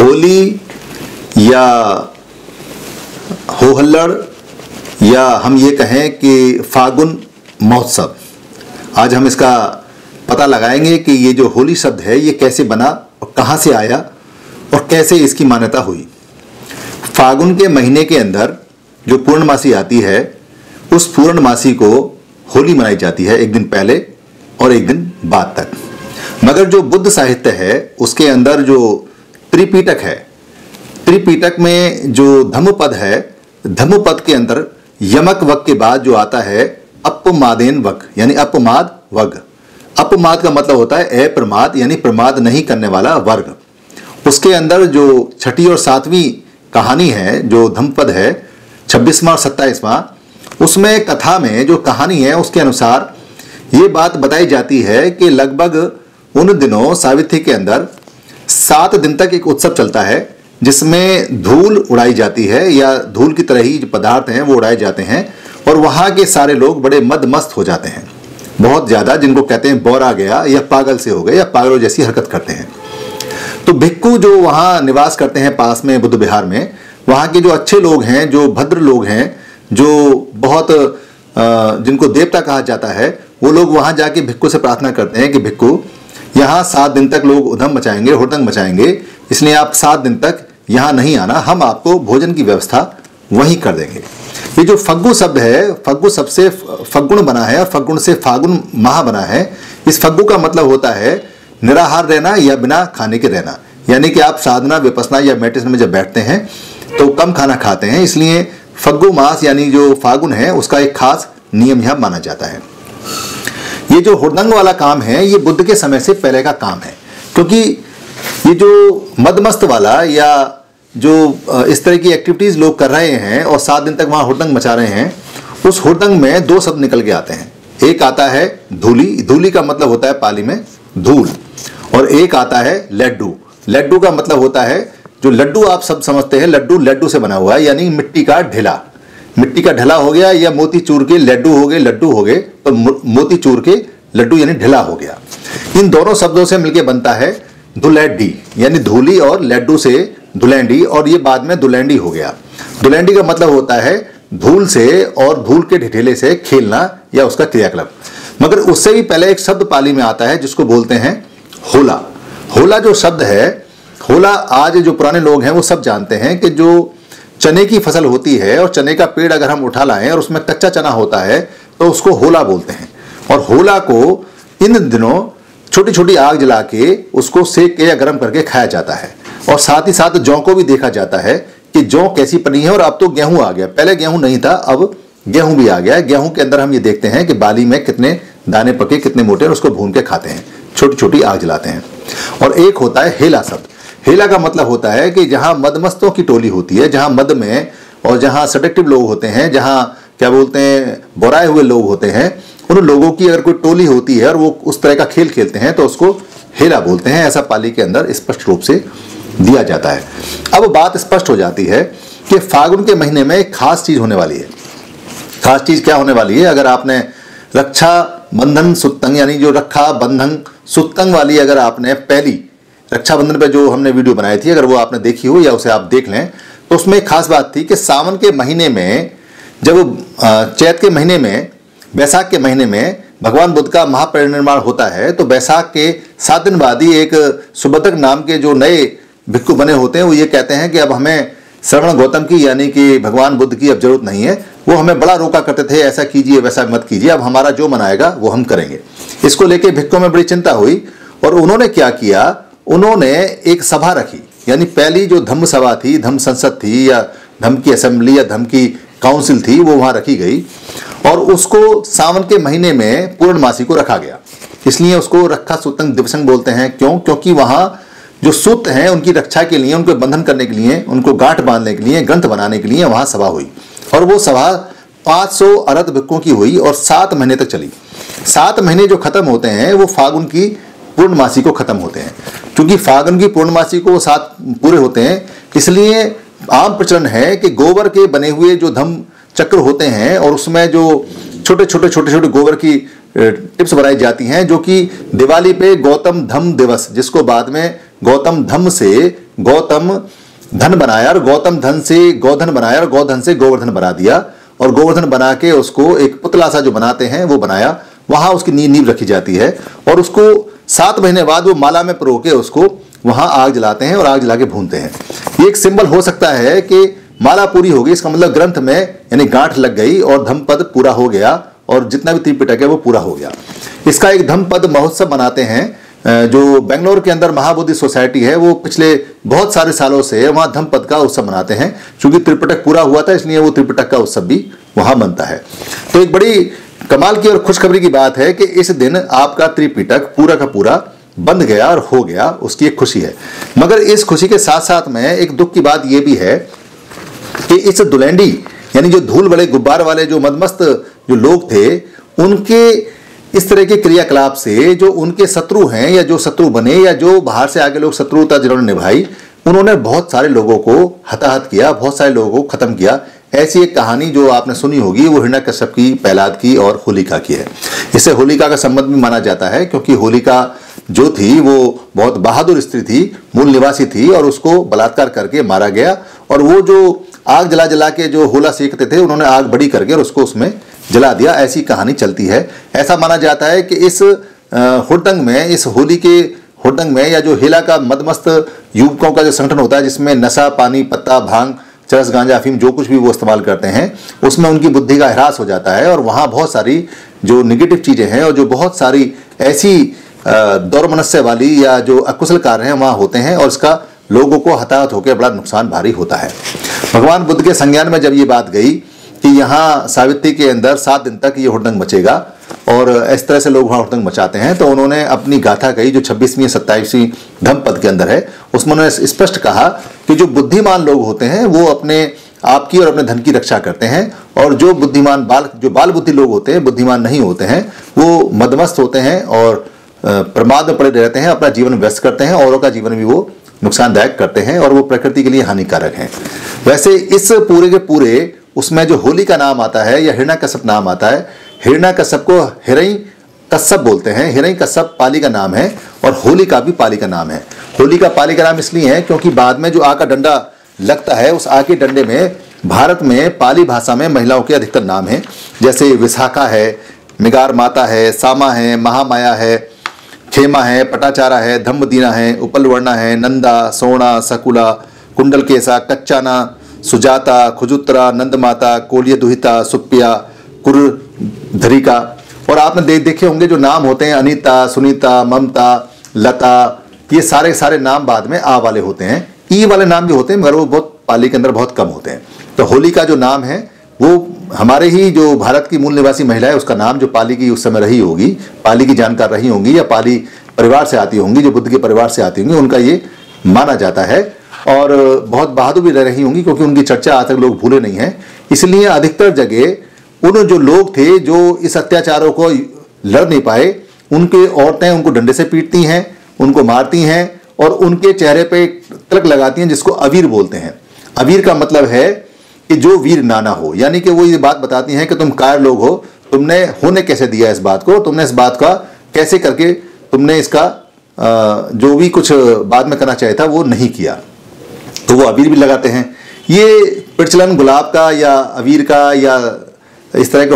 होली या हो हल्लड़ या हम ये कहें कि फागुन महोत्सव। आज हम इसका पता लगाएँगे कि ये जो होली शब्द है, ये कैसे बना और कहाँ से आया और कैसे इसकी मान्यता हुई। फागुन के महीने के अंदर जो पूर्णमासी आती है, उस पूर्णमासी को होली मनाई जाती है एक दिन पहले और एक दिन बाद तक। मगर जो बुद्ध साहित्य है, उसके अंदर जो त्रिपीटक है, त्रिपीटक में जो धम्मपद है, धम्मपद के अंदर यमक वक के बाद जो आता है, अपमादेन वक, यानी अपमाद वग। अपमाद का मतलब होता है अप्रमाद, यानी प्रमाद नहीं करने वाला वर्ग। उसके अंदर जो छठी और सातवीं कहानी है, जो धम्मपद है छब्बीसवां और सत्ताईसवा, उसमें कथा में जो कहानी है, उसके अनुसार ये बात बताई जाती है कि लगभग उन दिनों सावित्री के अंदर सात दिन तक एक उत्सव चलता है, जिसमें धूल उड़ाई जाती है, या धूल की तरह ही जो पदार्थ हैं, वो उड़ाए जाते हैं, और वहाँ के सारे लोग बड़े मद मस्त हो जाते हैं। बहुत ज़्यादा जिनको कहते हैं बौरा गया, या पागल से हो गए, या पागलों जैसी हरकत करते हैं। तो भिक्कू जो वहाँ निवास करते हैं पास में बुद्ध विहार में वहाँ के जो अच्छे लोग हैं, जो भद्र लोग हैं, जो बहुत जिनको देवता कहा जाता है, वो लोग वहाँ जाके भिक्खु से प्रार्थना करते हैं कि भिक्खू, यहाँ सात दिन तक लोग उधम मचाएँगे हुड़दंग मचाएँगे, इसलिए आप सात दिन तक यहाँ नहीं आना, हम आपको भोजन की व्यवस्था वहीं कर देंगे। ये जो फग्गु शब्द है, फग्गु शब्द से फग्गुण बना है और फग्गुण से फागुन माह बना है। इस फग्गु का मतलब होता है निराहार रहना या बिना खाने के रहना। यानी कि आप साधना, विपसना या मेडिटेशन में जब बैठते हैं तो कम खाना खाते हैं, इसलिए फग्गु मास यानी जो फागुन है, उसका एक खास नियम यहाँ माना जाता है। ये जो हुड़दंग वाला काम है, ये बुद्ध के समय से पहले का काम है, क्योंकि ये जो मदमस्त वाला या जो इस तरह की एक्टिविटीज़ लोग कर रहे हैं और सात दिन तक वहाँ हुड़दंग मचा रहे हैं, उस हुड़दंग में दो शब्द निकल के आते हैं। एक आता है धूली धूली का मतलब होता है पाली में धूल, और एक आता है लड्डू। लड्डू का मतलब होता है जो लड्डू आप सब समझते हैं, लड्डू लड्डू से बना हुआ है, यानी मिट्टी का ढेला। मिट्टी का ढला हो गया, या मोती चूर के लड्डू हो गए, लड्डू हो गए तो मोती चूर के लड्डू यानी ढिला हो गया। इन दोनों शब्दों से मिलकर बनता है धुलैडी यानी धूली और लड्डू से धुलैंडी और ये बाद में दुलैंडी हो गया। दुलैंडी का मतलब होता है धूल से और धूल के ढिठेले से खेलना या उसका क्रियाकलाप। मगर उससे भी पहले एक शब्द पाली में आता है, जिसको बोलते हैं होला। होला जो शब्द है होला, आज जो पुराने लोग हैं, वो सब जानते हैं कि जो चने की फ़सल होती है और चने का पेड़ अगर हम उठा लाएँ और उसमें कच्चा चना होता है तो उसको होला बोलते हैं। और होला को इन दिनों छोटी छोटी आग जला के उसको सेक के या गर्म करके खाया जाता है। और साथ ही साथ जौ को भी देखा जाता है कि जौ कैसी बनी है और अब तो गेहूँ आ गया। पहले गेहूँ नहीं था, अब गेहूँ भी आ गया गेहूँ के अंदर हम ये देखते हैं कि बाली में कितने दाने पके, कितने मोटे और उसको भून के खाते हैं। छोटी छोटी आग जलाते हैं। और एक होता है हेला शब्द। हेला का मतलब होता है कि जहाँ मदमस्तों की टोली होती है, जहाँ मद में और जहाँ सडेक्टिव लोग होते हैं, जहाँ क्या बोलते हैं, बोराए हुए लोग होते हैं, उन लोगों की अगर कोई टोली होती है और वो उस तरह का खेल खेलते हैं तो उसको हेला बोलते हैं। ऐसा पाली के अंदर स्पष्ट रूप से दिया जाता है। अब बात स्पष्ट हो जाती है कि फागुन के महीने में एक खास चीज़ होने वाली है। खास चीज़ क्या होने वाली है? अगर आपने रक्षा बंधन सुत्तंग, यानी जो रक्षा बंधन सुत्तंग वाली अगर आपने पहली रक्षाबंधन पे जो हमने वीडियो बनाई थी, अगर वो आपने देखी हो या उसे आप देख लें तो उसमें एक खास बात थी कि सावन के महीने में, जब चैत के महीने में, बैसाख के महीने में भगवान बुद्ध का महापरिनिर्माण होता है तो बैसाख के सात दिन बाद ही एक सुभद्रक नाम के जो नए भिक्खु बने होते हैं, वो ये कहते हैं कि अब हमें श्रवण गौतम की, यानी कि भगवान बुद्ध की अब ज़रूरत नहीं है, वो हमें बड़ा रोका करते थे, ऐसा कीजिए, वैसा मत कीजिए, अब हमारा जो मनाएगा, वो हम करेंगे। इसको लेके भिक्खों में बड़ी चिंता हुई, और उन्होंने क्या किया उन्होंने एक सभा रखी, यानी पहली जो धम्म सभा थी, धम्म संसद थी, या धम्म की असेंबली या धम्म की काउंसिल थी, वो वहाँ रखी गई। और उसको सावन के महीने में पूर्णमासी को रखा गया। इसलिए उसको रखा सूतंग दिवसंग बोलते हैं। क्यों? क्योंकि वहाँ जो सूत हैं, उनकी रक्षा के लिए, उनको बंधन करने के लिए, उनको गांठ बांधने के लिए, ग्रंथ बनाने के लिए वहाँ सभा हुई। और वो सभा 500 सौ अरत भिक्खों की हुई और सात महीने तक चली। सात महीने जो खत्म होते हैं, वो फागुन की पूर्णमासी को खत्म होते हैं। क्योंकि फागुन की पूर्णमासी को सात पूरे होते हैं, इसलिए आम प्रचलन है कि गोबर के बने हुए जो धम चक्र होते हैं और उसमें जो छोटे छोटे छोटे छोटे गोबर की टिप्स बनाई जाती हैं, जो कि दिवाली पे गौतम धम दिवस, जिसको बाद में गौतम धम से गौतम धन बनाया और गौतम धन से गौधन बनाया और गौधन से गोवर्धन बना दिया और गोवर्धन बना के उसको एक पुतला सा जो बनाते हैं, वो बनाया। वहाँ उसकी नींव नींव रखी जाती है और उसको सात महीने बाद वो माला में परो के उसको, वहाँ आग जलाते हैं और आग जला के भूनते हैं। ये एक सिंबल हो सकता है कि माला पूरी हो गई, इसका मतलब ग्रंथ में यानी गांठ लग गई और धमपद पूरा हो गया और जितना भी त्रिपिटक है वो पूरा हो गया। इसका एक धमपद महोत्सव मनाते हैं। जो बेंगलोर के अंदर महाबोधि सोसाइटी है, वो पिछले बहुत सारे सालों से वहाँ धमपद का उत्सव मनाते हैं। क्योंकि त्रिपिटक पूरा हुआ था, इसलिए वो त्रिपिटक का उत्सव भी वहाँ बनता है। तो एक बड़ी कमाल की और खुशखबरी की बात है कि इस दिन आपका त्रिपिटक पूरा का पूरा बंद गया और हो गया, उसकी एक खुशी है। मगर इस खुशी के साथ साथ में एक दुख की बात यह भी है कि इस दुलैंडी, यानी जो धूल बड़े गुब्बार वाले, जो मदमस्त, जो लोग थे, उनके इस तरह के क्रियाकलाप से जो उनके शत्रु हैं या जो शत्रु बने या जो बाहर से आगे लोग शत्रुता जिन्होंने निभाई, उन्होंने बहुत सारे लोगों को हताहत किया, बहुत सारे लोगों को खत्म किया। ऐसी एक कहानी जो आपने सुनी होगी, वो हिरण्य कश्यप की पहलाद की और होलिका की है। इसे होलिका का संबंध भी माना जाता है क्योंकि होलिका जो थी, वो बहुत बहादुर स्त्री थी, मूल निवासी थी और उसको बलात्कार करके मारा गया और वो जो आग जला जला के जो होला सेकते थे, उन्होंने आग बड़ी करके और उसको उसमें जला दिया। ऐसी कहानी चलती है। ऐसा माना जाता है कि इस हुडंग में, इस होली के हुडंग में या जो हिला का मदमस्त युवकों का जो संगठन होता है, जिसमें नशा, पानी, पत्ता, भाँग चरस गांजा अफीम जो कुछ भी वो इस्तेमाल करते हैं, उसमें उनकी बुद्धि का ह्रास हो जाता है और वहाँ बहुत सारी जो निगेटिव चीज़ें हैं और जो बहुत सारी ऐसी दौर वाली या जो अकुशल कार्य हैं वहाँ होते हैं और इसका लोगों को हताहत होकर बड़ा नुकसान भारी होता है। भगवान बुद्ध के संज्ञान में जब ये बात गई कि यहाँ सावित्री के अंदर सात दिन तक ये हुडंग मचेगा और इस तरह से लोग वहाँ हुडंग मचाते हैं। तो उन्होंने अपनी गाथा कही, जो छब्बीसवीं या सत्ताईसवीं धम पद के अंदर है, उसमें उन्होंने स्पष्ट कहा कि जो बुद्धिमान लोग होते हैं, वो अपने आपकी और अपने धन की रक्षा करते हैं, और जो बुद्धिमान बाल, जो बाल बुद्धि लोग होते हैं, बुद्धिमान नहीं होते हैं, वो मदमस्त होते हैं और प्रमाद में पड़े रहते हैं, अपना जीवन व्यस्त करते हैं, औरों का जीवन भी वो नुकसानदायक करते हैं और वो प्रकृति के लिए हानिकारक हैं। वैसे इस पूरे के पूरे, उसमें जो होली का नाम आता है या हिरणा कश्यप नाम आता है हिरणा कश्यप को हिरई कश्यप बोलते हैं। हिरई कश्यप पाली का नाम है और होली का भी पाली का नाम है। होली का पाली का नाम इसलिए है क्योंकि बाद में जो आ का डंडा लगता है, उस आ के डंडे में भारत में पाली भाषा में महिलाओं के अधिकतर नाम है। जैसे विशाखा है, मिगार माता है, सामा है, महामाया है, खेमा है, पटाचारा है, धम्मदीना है, उपलवर्णा है, नंदा, सोना, सकुला कुंडल केसा कच्चाना, सुजाता, खुजुत्रा नंद माता कोलिय दुहिता सुप्पिया कुर धरिका और आपने देख देखे होंगे जो नाम होते हैं, अनीता, सुनीता, ममता, लता, ये सारे सारे नाम बाद में आ वाले होते हैं। ई वाले नाम भी होते हैं, मगर वो बहुत पाली के अंदर बहुत कम होते हैं। तो होली का जो नाम है, वो हमारे ही जो भारत की मूल निवासी महिला है, उसका नाम जो पाली की उस समय रही होगी, पाली की जानकार रही होंगी या पाली परिवार से आती होंगी, जो बुद्ध के परिवार से आती होंगी, उनका ये माना जाता है। और बहुत बहादुर भी रह रही होंगी, क्योंकि उनकी चर्चा आज तक लोग भूले नहीं हैं। इसलिए अधिकतर जगह उन जो लोग थे जो इस अत्याचारों को लड़ नहीं पाए, उनके औरतें उनको डंडे से पीटती हैं, उनको मारती हैं और उनके चेहरे पे तिलक लगाती हैं जिसको अवीर बोलते हैं। अवीर का मतलब है कि जो वीर नाना हो, यानी कि वो ये बात बताती हैं कि तुम कार लोग हो, तुमने होने कैसे दिया इस बात को, तुमने इस बात का कैसे करके तुमने इसका जो भी कुछ बाद में करना चाहिए था, वो नहीं किया। तो वो अबीर भी लगाते हैं। ये प्रचलन गुलाब का या अबीर का या इस तरह के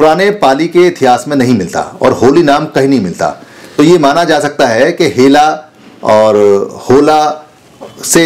पुराने पाली के इतिहास में नहीं मिलता और होली नाम कहीं नहीं मिलता। तो ये माना जा सकता है कि हेला और होला से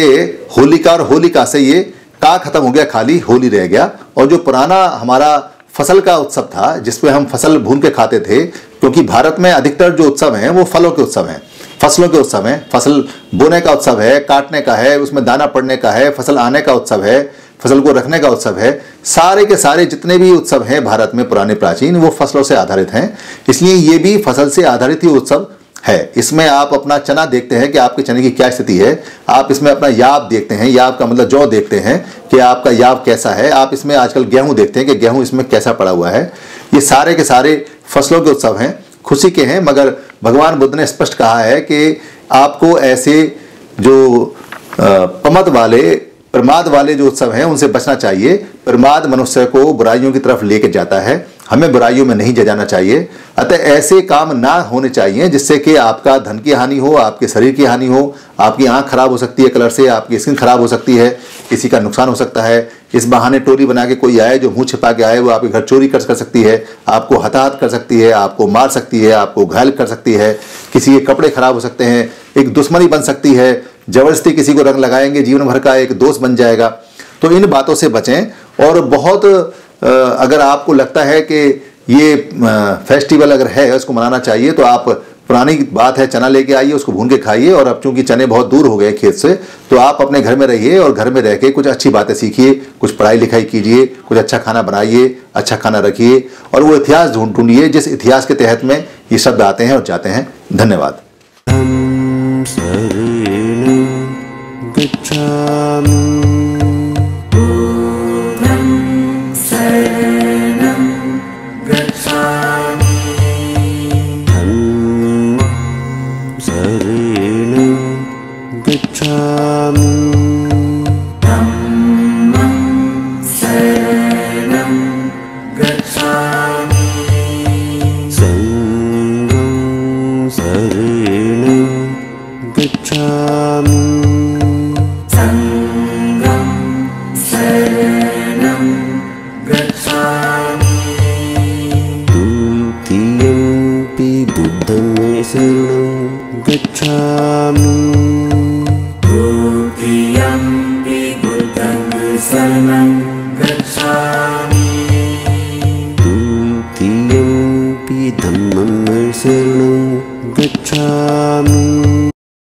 होलिका और होलिका से ये का खत्म हो गया, खाली होली रह गया। और जो पुराना हमारा फ़सल का उत्सव था जिसमें हम फ़सल भून के खाते थे, क्योंकि भारत में अधिकतर जो उत्सव हैं, वो फलों के उत्सव हैं। फ़सलों के उत्सव हैं। फ़सल बोने का उत्सव है, काटने का है, उसमें दाना पड़ने का है, फ़सल आने का उत्सव है। फ़सल को रखने का उत्सव है। सारे के सारे जितने भी उत्सव हैं भारत में पुराने प्राचीन, वो फ़सलों से आधारित हैं। इसलिए ये भी फ़सल से आधारित ही उत्सव है। इसमें आप अपना चना देखते हैं कि आपके चने की क्या स्थिति है। आप इसमें अपना याब देखते हैं। याब का मतलब जौ देखते हैं कि आपका याब कैसा है। आप इसमें आजकल गेहूँ देखते हैं कि गेहूँ इसमें कैसा पड़ा हुआ है। ये सारे के सारे फ़सलों के उत्सव हैं। खुशी के हैं, मगर भगवान बुद्ध ने स्पष्ट कहा है कि आपको ऐसे जो पमत वाले प्रमाद वाले जो उत्सव हैं, उनसे बचना चाहिए। प्रमाद मनुष्य को बुराइयों की तरफ़ लेके जाता है। हमें बुराइयों में नहीं जाना चाहिए। अतः ऐसे काम ना होने चाहिए, जिससे कि आपका धन की हानि हो, आपके शरीर की हानि हो, आपकी आँख खराब हो सकती है कलर से, आपकी स्किन खराब हो सकती है, किसी का नुकसान हो सकता है। इस बहाने टोली बना के कोई आए जो मुँह छिपा के आए, वो आपके घर चोरी कर कर सकती है, आपको हताहत कर सकती है, आपको मार सकती है, आपको घायल कर सकती है। किसी के कपड़े खराब हो सकते हैं, एक दुश्मनी बन सकती है ज़बरदस्ती किसी को रंग लगाएँगे, जीवन भर का एक दोस्त बन जाएगा। तो इन बातों से बचें और बहुत अगर आपको लगता है कि ये फेस्टिवल अगर है उसको मनाना चाहिए तो आप पुरानी बात है, चना लेके आइए, उसको भून के खाइए और अब चूँकि चने बहुत दूर हो गए खेत से तो आप अपने घर में रहिए और घर में रह के कुछ अच्छी बातें सीखिए, कुछ पढ़ाई लिखाई कीजिए, कुछ अच्छा खाना बनाइए अच्छा खाना रखिए और वो इतिहास ढूंढ ढूंढिए, जिस इतिहास के तहत में ये शब्द आते हैं और जाते हैं। धन्यवाद। शरेण गच्छा खलु सरेण गच्छ।